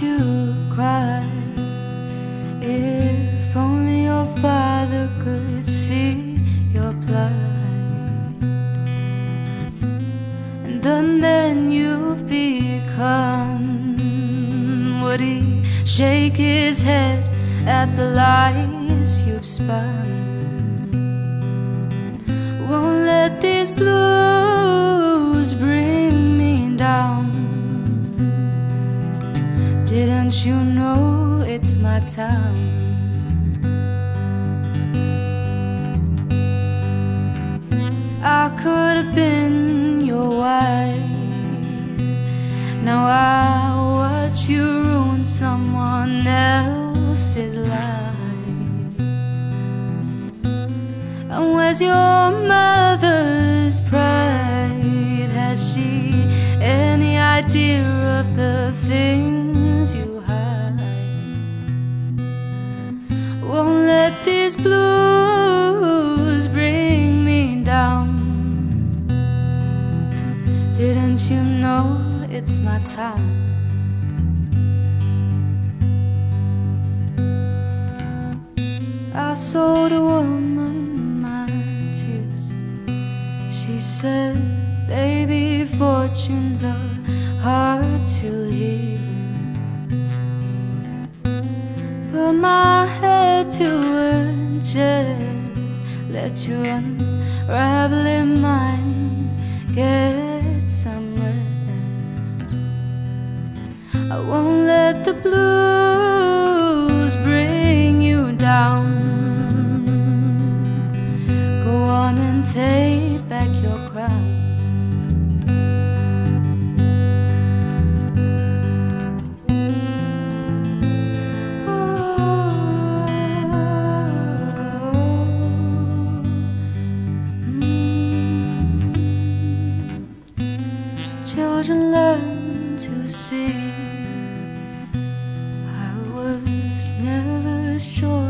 you cry? If only your father could see your plight and the man you've become. Would he shake his head at the lies you've spun? Didn't you know it's my time? I could have been your wife. Now I watch you ruin someone else's life. And where's your mother's pride? Has she any idea of the things you these blues bring me down. Didn't you know it's my time? I sold a woman my tears. She said, Baby, fortunes are hard to hear. Put my head to her chest, let your unraveling mind get some rest. I won't let the blues bring you down. Go on and take back your crown. children learn to see. I was never sure.